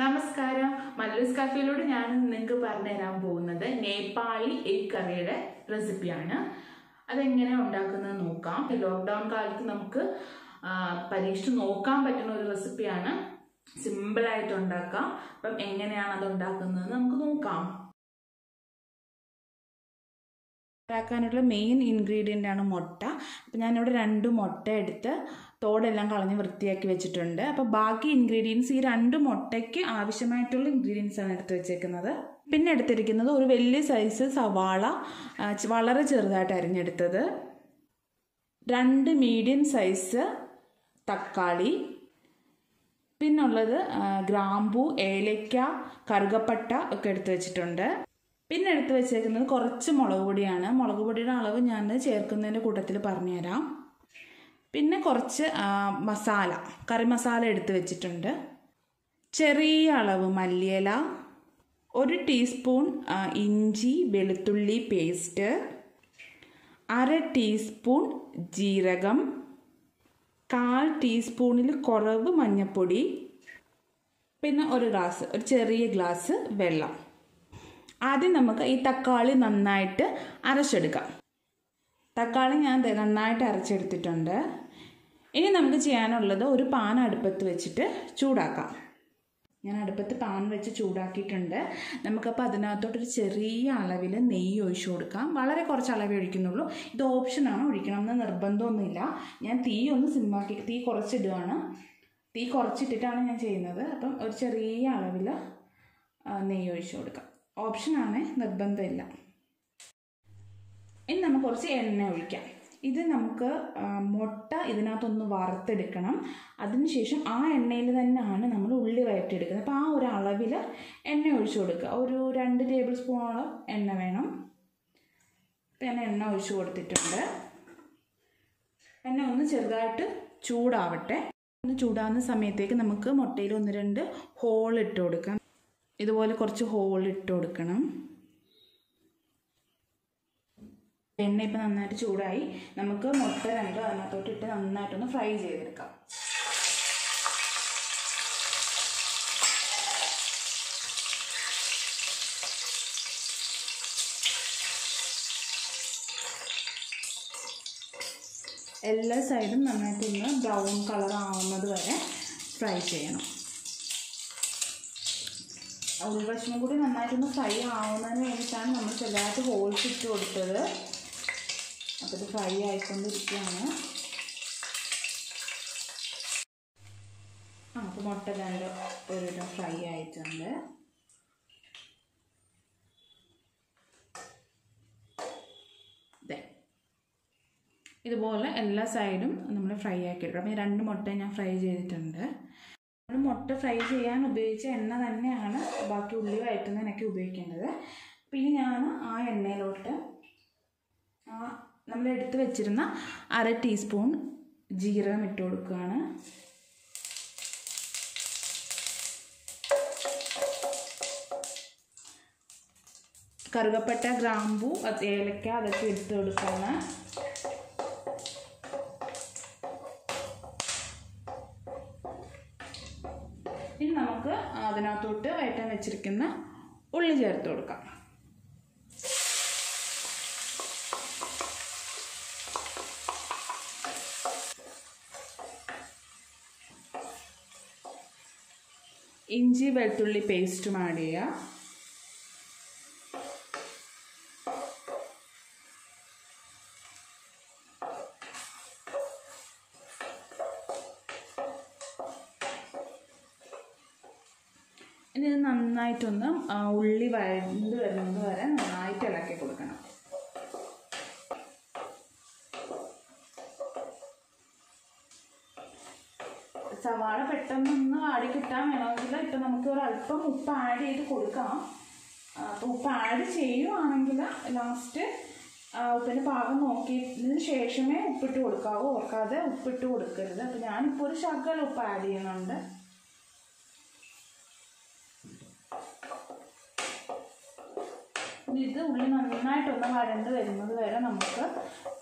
നമസ്കാരം. മല്ലൂസ് കഫേയിലൂടെ ഞാൻ നിങ്ങൾക്ക് പറഞ്ഞു തരാൻ പോകുന്നത് നേപ്പാളി എഗ് കറിയുടെ റെസിപ്പിയാണ്. അതെങ്ങനെ ഉണ്ടാക്കുന്നത് നോക്കാം. ലോക്ക്ഡൗൺ കാലത്ത് നമുക്ക് പരീക്ഷിച്ച് നോക്കാൻ പറ്റുന്ന ഒരു റെസിപ്പിയാണ് സിമ്പിളായിട്ട് ഉണ്ടാക്കാം. അപ്പം എങ്ങനെയാണ് അത് ഉണ്ടാക്കുന്നത് നമുക്ക് നോക്കാം. ഉണ്ടാക്കാനുള്ള മെയിൻ ഇൻഗ്രീഡിയന്റ് ആണ് മുട്ട. അപ്പം ഞാനിവിടെ രണ്ട് മുട്ട എടുത്ത് തോടെല്ലാം കളഞ്ഞ് വൃത്തിയാക്കി വെച്ചിട്ടുണ്ട്. അപ്പോൾ ബാക്കി ഇൻഗ്രീഡിയൻസ് ഈ രണ്ട് മുട്ടയ്ക്ക് ആവശ്യമായിട്ടുള്ള ഇൻഗ്രീഡിയൻസ് ആണ് എടുത്ത് വെച്ചേക്കുന്നത്. പിന്നെ എടുത്തിരിക്കുന്നത് ഒരു വലിയ സൈസ് സവാള വളരെ ചെറുതായിട്ട് അരിഞ്ഞെടുത്തത്. രണ്ട് മീഡിയം സൈസ് തക്കാളി. പിന്നുള്ളത് ഗ്രാമ്പൂ ഏലക്ക കറുകപ്പട്ട ഒക്കെ എടുത്ത് വെച്ചിട്ടുണ്ട്. പിന്നെ എടുത്ത് വെച്ചേക്കുന്നത് കുറച്ച് മുളക് പൊടിയാണ്. മുളക് പൊടിയുടെ അളവ് ഞാൻ ചേർക്കുന്നതിന്റെ കൂട്ടത്തിൽ പറഞ്ഞുതരാം. പിന്നെ കുറച്ച് മസാല കറി മസാല എടുത്ത് വെച്ചിട്ടുണ്ട്. ചെറിയ അളവ് മല്ലിയില ഒരു ടീസ്പൂൺ ഇഞ്ചി വെളുത്തുള്ളി പേസ്റ്റ് അര ടീസ്പൂൺ ജീരകം കാൽ ടീസ്പൂണിൽ കുറവ് മഞ്ഞൾപ്പൊടി പിന്നെ ഒരു ഗ്ലാസ് ഒരു ചെറിയ ഗ്ലാസ് വെള്ളം. ആദ്യം നമുക്ക് ഈ തക്കാളി നന്നായിട്ട് അരച്ചെടുക്കാം. തക്കാളി ഞാൻ നന്നായിട്ട് അരച്ചെടുത്തിട്ടുണ്ട്. ഇനി നമുക്ക് ചെയ്യാനുള്ളത് ഒരു പാൻ അടുപ്പത്ത് വെച്ചിട്ട് ചൂടാക്കാം. ഞാൻ അടുപ്പത്ത് പാൻ വെച്ച് ചൂടാക്കിയിട്ടുണ്ട്. നമുക്കപ്പോൾ അതിനകത്തോട്ടൊരു ചെറിയ അളവിൽ നെയ്യ് ഒഴിച്ചു കൊടുക്കാം. വളരെ കുറച്ച് അളവേ ഒഴിക്കുന്നുള്ളൂ. ഇത് ഓപ്ഷനാണ് ഒഴിക്കണം എന്ന് നിർബന്ധമൊന്നുമില്ല. ഞാൻ തീ ഒന്ന് സിമ്മാക്കി തീ കുറച്ചിടുകയാണ് തീ കുറച്ചിട്ടിട്ടാണ് ഞാൻ ചെയ്യുന്നത്. അപ്പം ഒരു ചെറിയ അളവിൽ നെയ്യ് ഒഴിച്ചു കൊടുക്കാം. ഓപ്ഷനാണ് നിർബന്ധമില്ല. ഇനി നമുക്ക് കുറച്ച് എണ്ണ ഒഴിക്കാം. ഇത് നമുക്ക് മുട്ട ഇതിനകത്തൊന്ന് വറുത്തെടുക്കണം. അതിനുശേഷം ആ എണ്ണയിൽ തന്നെയാണ് നമ്മൾ ഉള്ളി വയറ്റിയെടുക്കുന്നത്. അപ്പോൾ ആ ഒരു അളവിൽ എണ്ണ ഒഴിച്ചു കൊടുക്കുക. ഒരു രണ്ട് ടേബിൾ സ്പൂണോളം എണ്ണ വേണം. ഇപ്പം ഞാൻ എണ്ണ ഒഴിച്ചു കൊടുത്തിട്ടുണ്ട്. എണ്ണ ഒന്ന് ചെറുതായിട്ട് ചൂടാവട്ടെ. ഒന്ന് ചൂടാകുന്ന സമയത്തേക്ക് നമുക്ക് മുട്ടയിൽ ഒന്ന് രണ്ട് ഹോൾ ഇട്ട് കൊടുക്കാം. ഇതുപോലെ കുറച്ച് ഹോൾ ഇട്ട് കൊടുക്കണം. എണ്ണ ഇപ്പം നന്നായിട്ട് ചൂടായി. നമുക്ക് മുട്ട രണ്ട് അതിനകത്തോട്ട് ഇട്ട് നന്നായിട്ടൊന്ന് ഫ്രൈ ചെയ്തെടുക്കാം. എല്ലാ സൈഡും നന്നായിട്ടൊന്ന് ബ്രൗൺ കളർ ആവുന്നത് വരെ ഫ്രൈ ചെയ്യണം. ഉൾവശം കൂടി നന്നായിട്ടൊന്ന് ഫ്രൈ ആവുന്നതിന് വേണ്ടിയിട്ടാണ് നമ്മൾ ചെറുതായിട്ട് ഹോൾസ് ഇട്ട് കൊടുത്തത്. അപ്പോൾ ഇത് ഫ്രൈ ആയിക്കൊണ്ടിരിക്കുകയാണ്. ആ അപ്പോൾ മുട്ട രണ്ട് ഒരു ഫ്രൈ ആയിട്ടുണ്ട്. ഇതുപോലെ എല്ലാ സൈഡും നമ്മൾ ഫ്രൈ ആക്കി എടുക്കണം. ഈ രണ്ട് മുട്ട ഞാൻ ഫ്രൈ ചെയ്തിട്ടുണ്ട്. നമ്മൾ മുട്ട ഫ്രൈ ചെയ്യാൻ ഉപയോഗിച്ച എണ്ണ തന്നെയാണ് ബാക്കി ഉള്ളി വഴറ്റുന്നതിനൊക്കെ ഉപയോഗിക്കേണ്ടത്. പിന്നെ ഞാൻ ആ എണ്ണയിലോട്ട് ആ നമ്മൾ എടുത്ത് വെച്ചിരുന്ന അര ടീസ്പൂൺ ജീരകം ഇട്ട് കൊടുക്കുകയാണ്. കറുകപ്പട്ട ഗ്രാമ്പു ഏലക്ക അതൊക്കെ എടുത്ത് കൊടുക്കുകയാണ്. നമുക്ക് അതിനകത്തോട്ട് വയറ്റാൻ വെച്ചിരിക്കുന്ന ഉള്ളി ചേർത്ത് കൊടുക്കാം. ഇഞ്ചി വെളുത്തുള്ളി പേസ്റ്റും ആഡ് ചെയ്യുക. നന്നായിട്ടൊന്ന് ഉള്ളി വഴണ്ട് വരുന്നത് വരെ നന്നായിട്ട് ഇളക്കി കൊടുക്കണം. സവാള പെട്ടെന്നൊന്ന് ആടി കിട്ടാൻ വേണമെങ്കിൽ ഇപ്പം നമുക്ക് ഒരു അല്പം ഉപ്പ് ആഡ് ചെയ്ത് കൊടുക്കാം. ഉപ്പ് ആഡ് ചെയ്യുവാണെങ്കിൽ ലാസ്റ്റ് ഉപ്പിന്റെ പാകം നോക്കിയതിന് ശേഷമേ ഉപ്പിട്ട് കൊടുക്കാവൂ. ഓർക്കാതെ ഉപ്പിട്ട് കൊടുക്കരുത്. അപ്പോൾ ഞാനിപ്പോൾ ഒരു ശകലം ഉപ്പ് ആഡ് ചെയ്യുന്നുണ്ട്. ഇത് ഉള്ളി നന്നായിട്ടൊന്ന് വരണ്ട് വരുന്നത് വരെ നമുക്ക്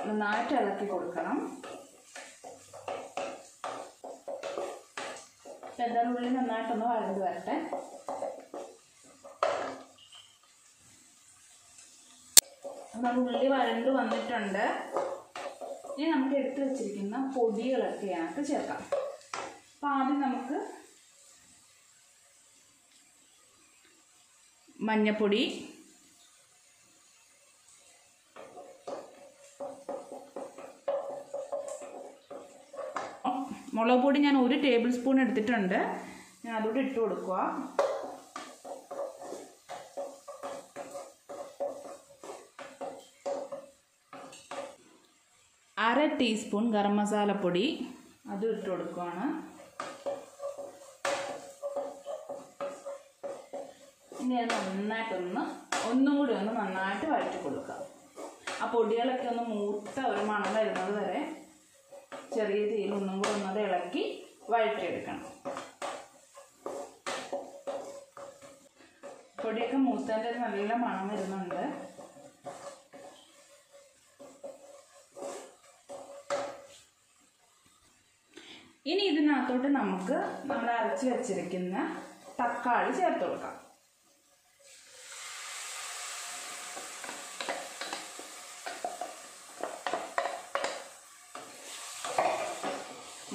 നന്നായിട്ട് ഇളക്കി കൊടുക്കണം. എന്തായാലും ഉള്ളി നന്നായിട്ടൊന്ന് വരണ്ട് വരട്ടെ. അപ്പം ഉള്ളി വരണ്ട് വന്നിട്ടുണ്ട്. ഇനി നമുക്ക് എടുത്ത് വെച്ചിരിക്കുന്ന പൊടികളൊക്കെ ഇതിനകത്ത് ചേർക്കാം. അപ്പം ആദ്യം നമുക്ക് മഞ്ഞപ്പൊടി മുളക് പൊടി ഞാൻ ഒരു ടേബിൾ സ്പൂൺ എടുത്തിട്ടുണ്ട്. ഞാൻ അതുകൂടെ ഇട്ട് കൊടുക്കുക അര ടീസ്പൂൺ ഗരം മസാലപ്പൊടി അതും ഇട്ട് കൊടുക്കുകയാണ് ഇനി അത് നന്നായിട്ടൊന്ന് ഒന്നും കൂടി ഒന്ന് നന്നായിട്ട് വഴറ്റി കൊടുക്കുക ആ പൊടികളൊക്കെ ഒന്ന് മൂത്ത ഒരു മണം വരുന്നത് വരെ ചെറിയ തീയിൽ ഒന്നും കൂടെ ഒന്നത് ഇളക്കി വഴറ്റിയെടുക്കണം. പൊടിയൊക്കെ മൂത്തതിന്റെ നല്ല മണം വരുന്നുണ്ട്. ഇനി ഇതിനകത്തോട്ട് നമുക്ക് നമ്മൾ അരച്ച് വെച്ചിരിക്കുന്ന തക്കാളി ചേർത്ത് കൊടുക്കാം.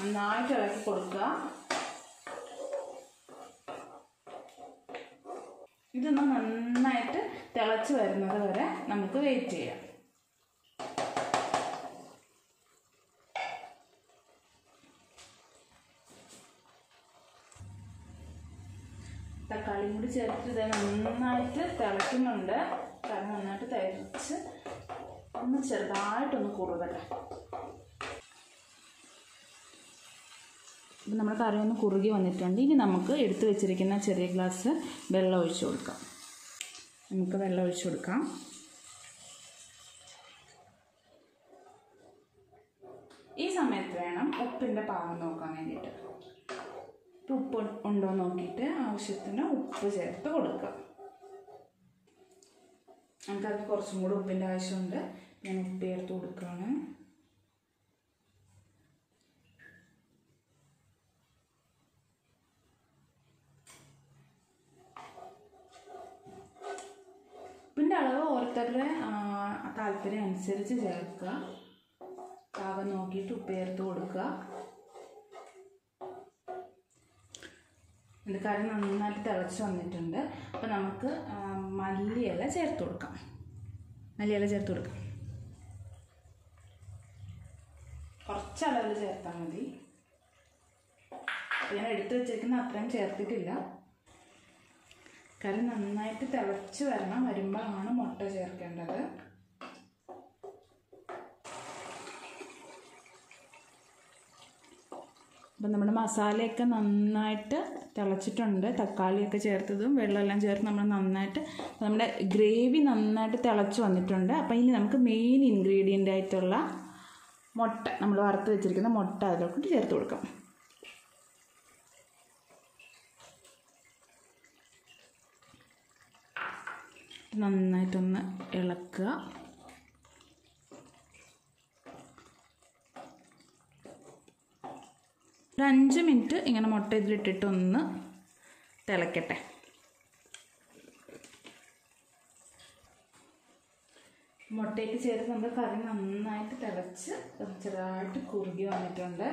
നന്നായിട്ട് ഇളക്കി കൊടുക്കുക. ഇതൊന്ന് നന്നായിട്ട് തിളച്ച് വരുന്നത് വരെ നമുക്ക് വെയിറ്റ് ചെയ്യാം. തക്കാളിയും കൂടി ചേർത്ത് ഇത് നന്നായിട്ട് തിളയ്ക്കുന്നുണ്ട്. കറി നന്നായിട്ട് തിളച്ച് ഒന്ന് ചെറുതായിട്ടൊന്ന് കുറുകട്ടെ. ഇപ്പം നമ്മുടെ കറി ഒന്ന് കുറുകി വന്നിട്ടുണ്ട്. ഇനി നമുക്ക് എടുത്തു വെച്ചിരിക്കുന്ന ചെറിയ ഗ്ലാസ് വെള്ളം ഒഴിച്ചു കൊടുക്കാം. നമുക്ക് വെള്ളം ഒഴിച്ചു കൊടുക്കാം. ഈ സമയത്ത് വേണം ഉപ്പിന്റെ പാകം നോക്കാൻ വേണ്ടിയിട്ട്. ഉപ്പ് ഉണ്ടോ നോക്കിയിട്ട് ആവശ്യത്തിന് ഉപ്പ് ചേർത്ത് കൊടുക്കുക നമുക്കത് കുറച്ചും കൂടി ഉപ്പിന്റെ ആവശ്യമുണ്ട്. ഞാൻ ഉപ്പ് ചേർത്ത് കൊടുക്കുകയാണ് ഉപ്പിന്റെ അളവ് ഓരോരുത്തരുടെ താല്പര്യം അനുസരിച്ച് ചേർക്കുക. പാകം നോക്കിയിട്ട് ഉപ്പ് ചേർത്ത് കൊടുക്കുക. ഇത് കറി നന്നായിട്ട് തിളച്ച് വന്നിട്ടുണ്ട്. അപ്പോൾ നമുക്ക് മല്ലിയില ചേർത്ത് കൊടുക്കാം. മല്ലിയില ചേർത്ത് കൊടുക്കാം. കുറച്ച് അളവിൽ ചേർത്താൽ മതി. ഞാൻ എടുത്തു വെച്ചിരിക്കുന്ന അത്രയും ചേർത്തിട്ടില്ല. കറി നന്നായിട്ട് തിളച്ച് വരണം. വരുമ്പോഴാണ് മുട്ട ചേർക്കേണ്ടത്. അപ്പം നമ്മുടെ മസാലയൊക്കെ നന്നായിട്ട് തിളച്ചിട്ടുണ്ട്. തക്കാളിയൊക്കെ ചേർത്തതും വെള്ളമെല്ലാം ചേർത്ത് നമ്മൾ നന്നായിട്ട് നമ്മുടെ ഗ്രേവി നന്നായിട്ട് തിളച്ച് വന്നിട്ടുണ്ട്. അപ്പം ഇനി നമുക്ക് മെയിൻ ഇൻഗ്രീഡിയന്റ് ആയിട്ടുള്ള മുട്ട നമ്മൾ വറുത്ത് വെച്ചിരിക്കുന്ന മുട്ട അതിലോട്ട് ചേർത്ത് കൊടുക്കാം. നന്നായിട്ടൊന്ന് ഇളക്കുക. ഒരു അഞ്ച് മിനിറ്റ് ഇങ്ങനെ മുട്ട ഇതിലിട്ടിട്ടൊന്ന് തിളക്കട്ടെ. മുട്ടയ്ക്ക് ചേർത്ത് നമ്മൾ കറി നന്നായിട്ട് തിളച്ച് ചെറുതായിട്ട് കുറുകി വന്നിട്ടുണ്ട്.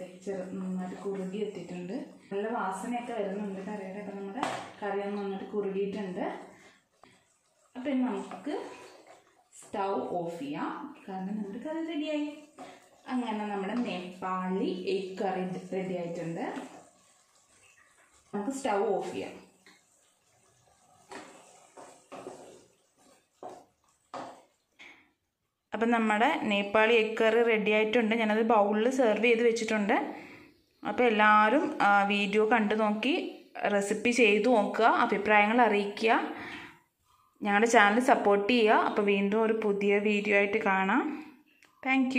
ചെറു നന്നായിട്ട് കുറുകി എത്തിയിട്ടുണ്ട്. നല്ല വാസനയൊക്കെ വരുന്നുണ്ട് കറിയുടെ അപ്പം നമ്മുടെ കറി ഒന്ന് നന്നായിട്ട് കുറുകിയിട്ടുണ്ട്. അപ്പം ഇനി നമുക്ക് സ്റ്റൗ ഓഫ് ചെയ്യാം. കാരണം നമ്മുടെ കറി റെഡിയായി. അങ്ങനെ നമ്മുടെ നേപ്പാളി എഗ് കറി റെഡി ആയിട്ടുണ്ട് നമുക്ക് സ്റ്റൗ ഓഫ് ചെയ്യാം. അപ്പം നമ്മുടെ നേപ്പാളി എഗ് കറി റെഡി ആയിട്ടുണ്ട്. ഞാനത് ബൗളിൽ സെർവ് ചെയ്ത് വെച്ചിട്ടുണ്ട്. അപ്പോൾ എല്ലാവരും വീഡിയോ കണ്ടു നോക്കി റെസിപ്പി ചെയ്തു നോക്കുക അഭിപ്രായങ്ങൾ അറിയിക്കുക. ഞങ്ങളുടെ ചാനൽ സപ്പോർട്ട് ചെയ്യുക. അപ്പോൾ വീണ്ടും ഒരു പുതിയ വീഡിയോ ആയിട്ട് കാണാം. താങ്ക്